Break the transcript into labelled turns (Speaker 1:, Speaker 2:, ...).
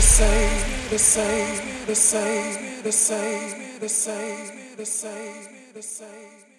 Speaker 1: the same, the same, the same, the same, the same, the same, the same.